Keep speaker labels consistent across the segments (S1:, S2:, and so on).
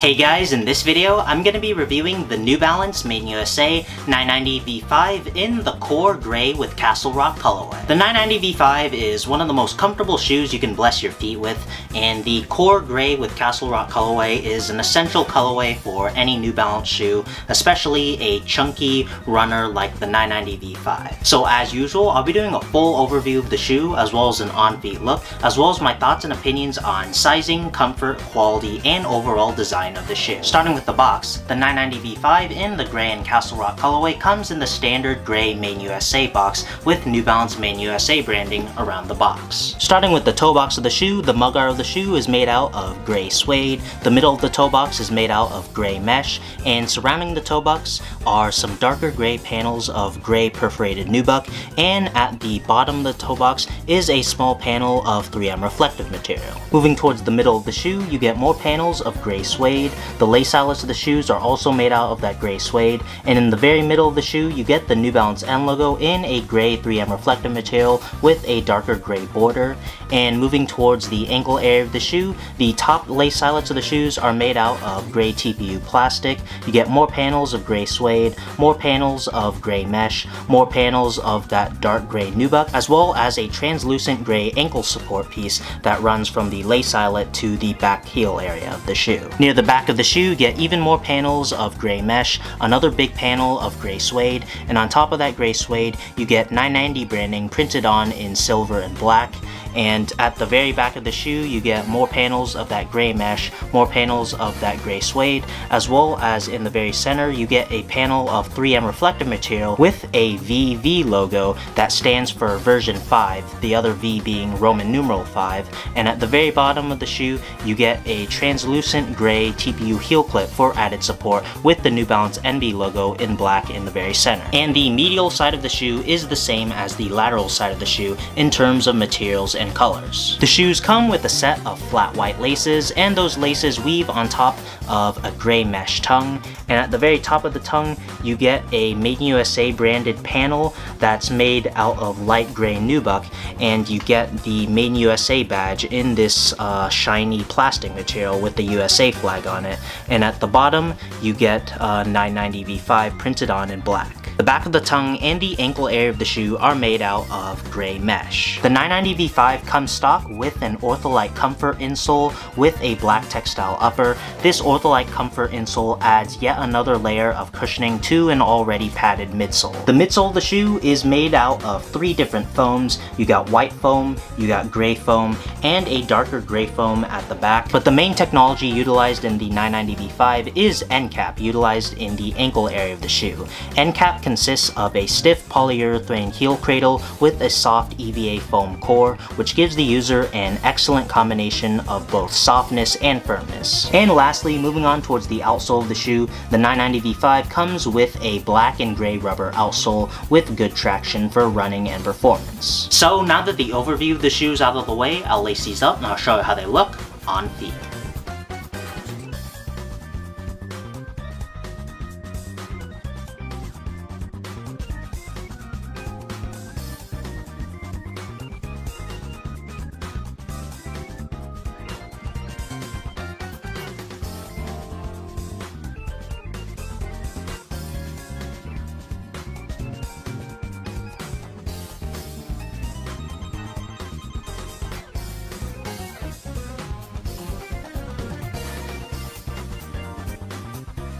S1: Hey guys, in this video, I'm going to be reviewing the New Balance Made in USA 990 V5 in the core gray with Castlerock colorway. The 990 V5 is one of the most comfortable shoes you can bless your feet with, and the core gray with Castlerock colorway is an essential colorway for any New Balance shoe, especially a chunky runner like the 990 V5. So as usual, I'll be doing a full overview of the shoe, as well as an on-feet look, as well as my thoughts and opinions on sizing, comfort, quality, and overall design design of the shoe. Starting with the box, the 990 V5 in the gray and Castlerock colorway comes in the standard gray Made in USA box with New Balance Made in USA branding around the box. Starting with the toe box of the shoe, the mudguard of the shoe is made out of gray suede, the middle of the toe box is made out of gray mesh, and surrounding the toe box are some darker gray panels of gray perforated nubuck, and at the bottom of the toe box is a small panel of 3M reflective material. Moving towards the middle of the shoe, you get more panels of gray suede suede. The lace eyelets of the shoes are also made out of that gray suede. And in the very middle of the shoe, you get the New Balance N logo in a gray 3M reflective material with a darker gray border. And moving towards the ankle area of the shoe, the top lace eyelets of the shoes are made out of gray TPU plastic. You get more panels of gray suede, more panels of gray mesh, more panels of that dark gray nubuck, as well as a translucent gray ankle support piece that runs from the lace eyelet to the back heel area of the shoe. Near the back of the shoe, get even more panels of gray mesh, another big panel of gray suede, and on top of that gray suede, you get 990 branding printed on in silver and black, and at the very back of the shoe you get more panels of that gray mesh, more panels of that gray suede, as well as in the very center you get a panel of 3M reflective material with a VV logo that stands for version 5, the other V being Roman numeral 5, and at the very bottom of the shoe you get a translucent gray TPU heel clip for added support with the New Balance NB logo in black in the very center. And the medial side of the shoe is the same as the lateral side of the shoe in terms of materials and colors. The shoes come with a set of flat white laces and those laces weave on top of a gray mesh tongue and at the very top of the tongue you get a Made in USA branded panel that's made out of light gray nubuck and you get the Made in USA badge in this uh, shiny plastic material with the USA flag on it and at the bottom you get uh, 990 V5 printed on in black. The back of the tongue and the ankle area of the shoe are made out of gray mesh. The 990 V5 comes stock with an Ortholite Comfort insole with a black textile upper. This Ortholite Comfort insole adds yet another layer of cushioning to an already padded midsole. The midsole of the shoe is made out of three different foams. You got white foam, you got gray foam, and a darker gray foam at the back. But the main technology utilized in the 990 V5 is ENCAP, utilized in the ankle area of the shoe. ENCAP consists of a stiff polyurethane heel cradle with a soft EVA foam core, which gives the user an excellent combination of both softness and firmness. And lastly, moving on towards the outsole of the shoe, the 990 V5 comes with a black and gray rubber outsole with good traction for running and performance. So now that the overview of the shoe is out of the way, I'll lace these up and I'll show you how they look on feet.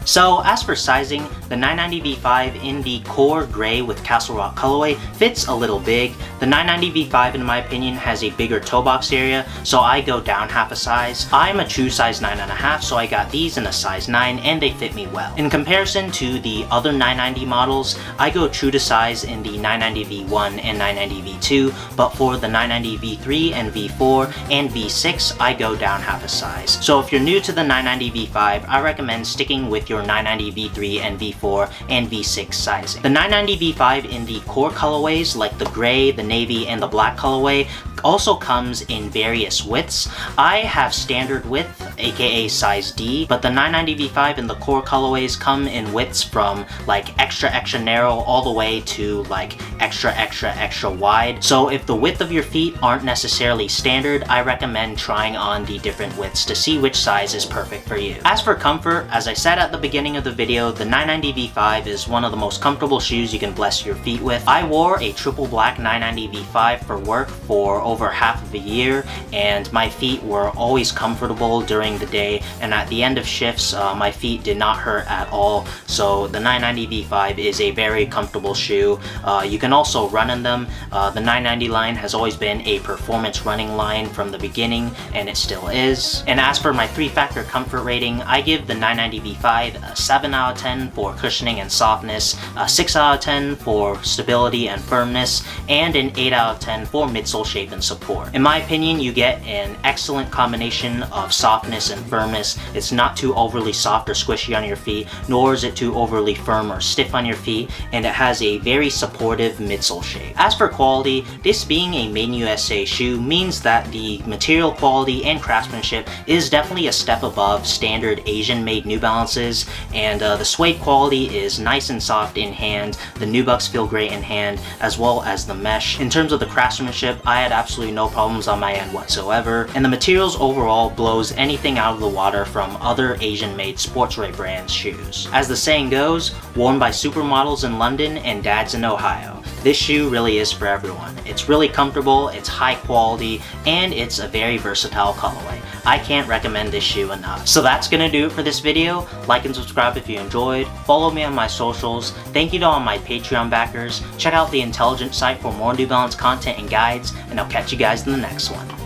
S1: So as for sizing, the 990 V5 in the core gray with Castlerock colorway fits a little big. The 990 V5 in my opinion has a bigger toe box area, so I go down half a size. I'm a true size 9.5, so I got these in a size 9 and they fit me well. In comparison to the other 990 models, I go true to size in the 990 V1 and 990 V2, but for the 990 V3 and V4 and V6, I go down half a size. So if you're new to the 990 V5, I recommend sticking with your 990 V3 and V4 and V6 sizing. The 990 V5 in the core colorways like the gray, the navy, and the black colorway also comes in various widths. I have standard width, aka size D, but the 990 V5 and the core colorways come in widths from like extra extra narrow all the way to like extra extra extra wide. So if the width of your feet aren't necessarily standard, I recommend trying on the different widths to see which size is perfect for you. As for comfort, as I said at the beginning of the video, the 990 V5 is one of the most comfortable shoes you can bless your feet with. I wore a triple black 990 V5 for work for over half of a year and my feet were always comfortable during the day and at the end of shifts uh, my feet did not hurt at all so the 990 V5 is a very comfortable shoe. Uh, you can also run in them. Uh, the 990 line has always been a performance running line from the beginning and it still is. And as for my three factor comfort rating I give the 990 V5 a 7 out of 10 for cushioning and softness, a 6 out of 10 for stability and firmness, and an 8 out of 10 for midsole shape and support. In my opinion, you get an excellent combination of softness and firmness. It's not too overly soft or squishy on your feet, nor is it too overly firm or stiff on your feet, and it has a very supportive midsole shape. As for quality, this being a Made in USA shoe means that the material quality and craftsmanship is definitely a step above standard Asian made New Balances, and uh, the suede quality is nice and soft in hand, the nubucks feel great in hand, as well as the mesh. In terms of the craftsmanship, I had absolutely no problems on my end whatsoever, and the materials overall blows anything out of the water from other Asian made sportswear brands shoes. As the saying goes, worn by supermodels in London and dads in Ohio. This shoe really is for everyone. It's really comfortable, it's high quality, and it's a very versatile colorway. I can't recommend this shoe enough. So that's gonna do it for this video. Like and subscribe if you enjoyed. Follow me on my socials. Thank you to all my Patreon backers. Check out the Intelligent site for more New Balance content and guides, and I'll catch you guys in the next one.